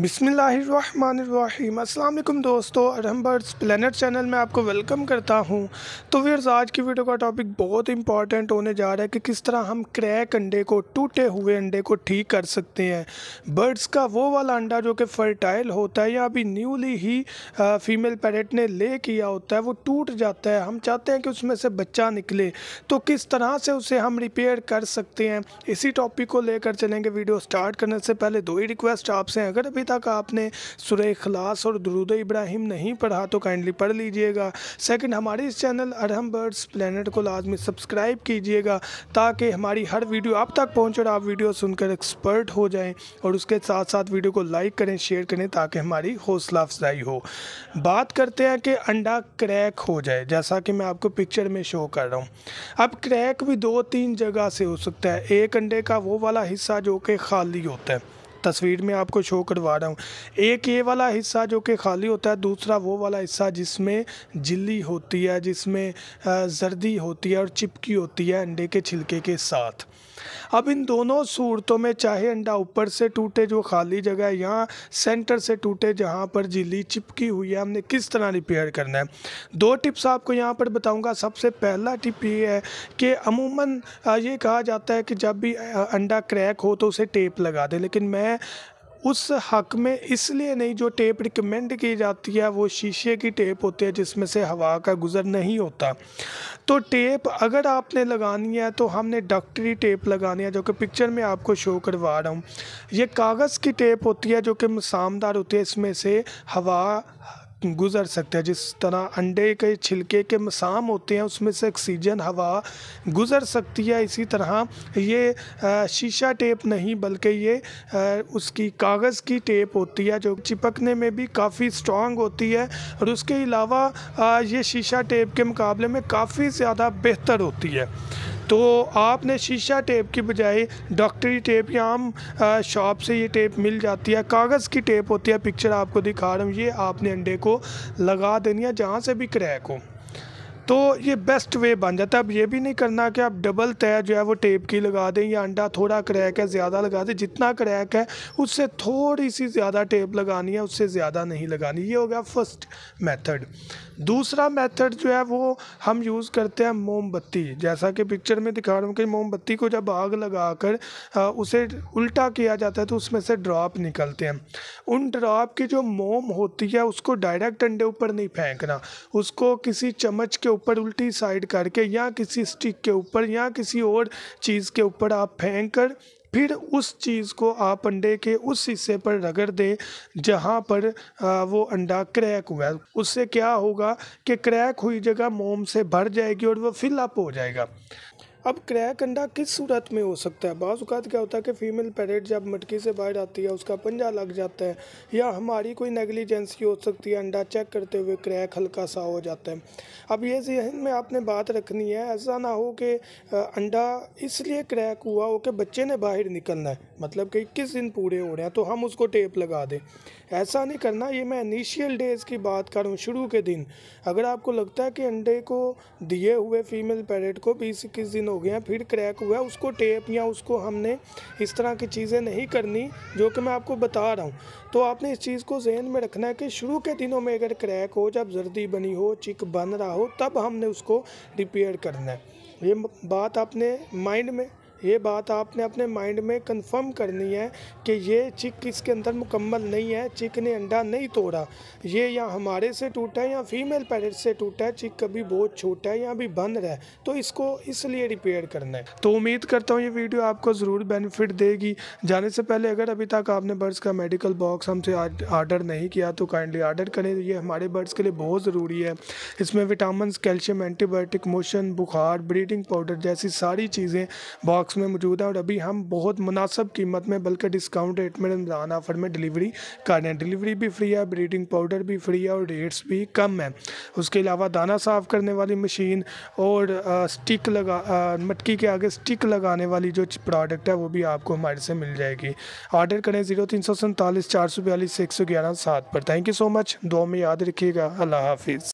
بسم اللہ الرحمن الرحیم۔ السلام علیکم دوستو، ارہم برڈز پلینٹ چینل میں آپ کو ویلکم کرتا ہوں۔ تو ویرز، آج کی ویڈیو کا ٹاپک بہت امپورٹنٹ ہونے جا رہا ہے کہ کس طرح ہم کریک انڈے کو، ٹوٹے ہوئے انڈے کو ٹھیک کر سکتے ہیں۔ برڈز کا وہ والا انڈا جو کہ فرٹائل ہوتا ہے یا ابھی نیولی ہی فیمیل پیرٹ نے لے کیا ہوتا ہے، وہ ٹوٹ جاتا ہے۔ ہم چاہتے ہیں کہ اس میں سے بچہ نکلے۔ تو کس طرح سے اسے ہم ریپیئر کر سکتے ہیں؟ اسی ٹاپک کو لے کر چلیں گے۔ ویڈیو سٹارٹ کرنے سے پہلے دو ہی ریکویسٹ آپ سے اگر ابھی تک آپ نے سورہ اخلاص اور درود ابراہیم نہیں پڑھا تو کائنڈلی پڑھ لیجیے گا۔ سیکنڈ ہماری اس چینل ارہم برڈز پلینٹ کو لازمی سبسکرائب کیجیے گا تاکہ ہماری ہر ویڈیو آپ تک پہنچ اور آپ ویڈیو سن کر ایکسپرٹ ہو جائیں اور اس کے ساتھ ساتھ ویڈیو کو لائک کریں شیئر کریں تاکہ ہماری حوصلہ افزائی ہو۔ بات کرتے ہیں کہ انڈا کریک ہو جائے، جیسا کہ میں آپ کو پکچر میں شو کر رہا ہوں۔ اب کریک بھی دو تین جگہ سے ہو سکتا ہے۔ ایک انڈے کا وہ والا حصہ جو کہ خالی ہوتا ہے۔ تصویر میں آپ کو شو کروا رہا ہوں۔ ایک یہ والا حصہ جو کہ خالی ہوتا ہے، دوسرا وہ والا حصہ جس میں جلی ہوتی ہے، جس میں زردی ہوتی ہے اور چپکی ہوتی ہے انڈے کے چھلکے کے ساتھ۔ اب ان دونوں صورتوں میں چاہے انڈا اوپر سے ٹوٹے جو خالی جگہ ہے یہاں سینٹر سے ٹوٹے جہاں پر جلی چپکی ہوئی ہے، ہم نے کس طرح ریپیئر کرنا ہے۔ دو ٹپس آپ کو یہاں پر بتاؤں گا۔ سب سے پہلا ٹپ یہ ہے کہ عموماً یہ کہا جاتا ہے کہ جب بھی انڈا کریک ہو تو اسے ٹیپ لگا دے لیکن میں اس حق میں اس لیے نہیں جو ٹیپ ریکمینڈ کی جاتی ہے، وہ شیشے کی ٹیپ ہوتی ہے جس میں سے ہوا کا گزر نہیں ہوتا۔ تو ٹیپ اگر آپ نے لگانی ہے تو ہم نے ڈاکٹری ٹیپ لگانی ہے جو کہ پکچر میں آپ کو شو کروا رہا ہوں۔ یہ کاغذ کی ٹیپ ہوتی ہے جو کہ مسامدار ہوتی ہے، اس میں سے ہوا گزر سکتے ہیں۔ جس طرح انڈے کے چھلکے کے مسام ہوتے ہیں، اس میں سے اکسیجن ہوا گزر سکتی ہے۔ اسی طرح یہ شیشہ ٹیپ نہیں، بلکہ یہ اس کی کاغذ کی ٹیپ ہوتی ہے، جو چپکنے میں بھی کافی سٹرونگ ہوتی ہے۔ اور اس کے علاوہ یہ شیشہ ٹیپ کے مقابلے میں کافی زیادہ بہتر ہوتی ہے۔ تو آپ نے شیشہ ٹیپ کی بجائے ڈاکٹری ٹیپ یا عام شاپ سے یہ ٹیپ مل جاتی ہے، کاغذ کی ٹیپ ہوتی ہے، پکچر آپ کو دکھا رہا ہوں۔ یہ آپ نے انڈے کو لگا دینی ہے جہاں سے بھی کریک ہو۔ تو یہ بیسٹ وے بن جاتا ہے۔ اب یہ بھی نہیں کرنا کہ آپ ڈبل تیر جو ہے وہ ٹیپ کی لگا دیں یا انڈا تھوڑا کریک ہے، زیادہ لگا دیں۔ جتنا کریک ہے، اس سے تھوڑی سی زیادہ ٹیپ لگانی ہے، اس سے زیادہ نہیں لگانی۔ یہ ہو گیا فرسٹ میتھڈ۔ دوسرا میتھڈ جو ہے وہ ہم یوز کرتے ہیں موم بتی جیسا کہ پکچر میں دکھا رہا ہوں کہ موم بتی کو جب آگ لگا کر اسے الٹا کیا جاتا ہے تو اس میں سے ڈراپ نکلتے ہیں۔ ان ڈراپ کی جو موم ہوتی ہے، اس کو ڈائریکٹ انڈے اوپر نہیں پھینکنا۔ اس کو کسی چمچ کے اوپر الٹی سائڈ کر کے یا کسی سٹک کے اوپر یا کسی اور چیز کے اوپر آپ پھینک کر پھر اس چیز کو آپ انڈے کے اس حصے پر رگڑ دیں جہاں پر وہ انڈا کریک ہوا ہے۔ اس سے کیا ہوگا کہ کریک ہوئی جگہ موم سے بھر جائے گی اور وہ فل اپ ہو جائے گا۔ اب کریک انڈا کس صورت میں ہو سکتا ہے؟ بعض اوقات کیا ہوتا ہے کہ فیمیل پیریٹ جب مٹکی سے باہر آتی ہے، اس کا پنجہ لگ جاتا ہے یا ہماری کوئی نیگلیجنسی ہو سکتی ہے، انڈا چیک کرتے ہوئے کریک ہلکا سا ہو جاتا ہے۔ اب یہ ذہن میں آپ نے بات رکھنی ہے، ایسا نہ ہو کہ انڈا اس لیے کریک ہوا ہو کہ بچے نے باہر نکلنا ہے۔ مطلب کہ اکیس دن پورے ہو رہے ہیں تو ہم اس کو ٹیپ لگا دیں۔ ایسا نہیں کرنا، یہ میں انیشیل ڈیز کی بات کروں شروع کے دن۔ اگر آپ کو لگتا ہے کہ انڈے کو دیے ہوئے فیمیل پیریٹ کو بیس اکیس دن ہو گئے ہیں پھر کریک ہوا ہے اس کو ٹیپ یا اس کو ہم نے اس طرح کی چیزیں نہیں کرنی جو کہ میں آپ کو بتا رہا ہوں۔ تو آپ نے اس چیز کو ذہن میں رکھنا ہے کہ شروع کے دنوں میں اگر کریک ہو، جب زردی بنی ہو، چک بن رہا ہو، تب ہم نے اس کو ریپیئر کرنا ہے۔ یہ بات آپ نے مائنڈ میں یہ بات آپ نے اپنے مائنڈ میں کنفرم کرنی ہے کہ یہ چک اس کے اندر مکمل نہیں ہے، چک نے انڈا نہیں توڑا۔ یہ یا ہمارے سے ٹوٹا ہے یا فیمیل پیرٹ سے ٹوٹا ہے، چک کبھی بہت چھوٹا ہے یا ابھی بند رہا ہے۔ تو اس کو اس لیے ریپیئر کرنا ہے۔ تو امید کرتا ہوں یہ ویڈیو آپ کو ضرور بینیفٹ دے گی۔ جانے سے پہلے اگر ابھی تک آپ نے برڈس کا میڈیکل باکس ہم سے آرڈر نہیں کیا تو کائنڈلی آرڈر کریں۔ یہ ہمارے برڈس کے لیے بہت ضروری ہے۔ اس میں vitamins calcium antibiotic motion بخار بریڈنگ پاؤڈر جیسی ساری چیزیں باکس باکس میں موجود ہے اور ابھی ہم بہت مناسب قیمت میں بلکہ ڈسکاؤنٹ ریٹ میں رمضان آفر میں ڈلیوری کر رہے ہیں۔ ڈلیوری بھی فری ہے بریڈنگ پاؤڈر بھی فری ہے اور ریٹس بھی کم ہیں۔ اس کے علاوہ دانہ صاف کرنے والی مشین اور سٹک لگا مٹکی کے آگے سٹک لگانے والی جو پروڈکٹ ہے وہ بھی آپ کو ہمارے سے مل جائے گی۔ آرڈر کریں زیرو تین سو سنتالیس چار سو بیالیس، ایک سو گیارہ، سات پر۔ تھینک یو سو مچ دو میں یاد رکھیے گا۔ اللہ حافظ۔